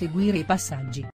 seguire i passaggi.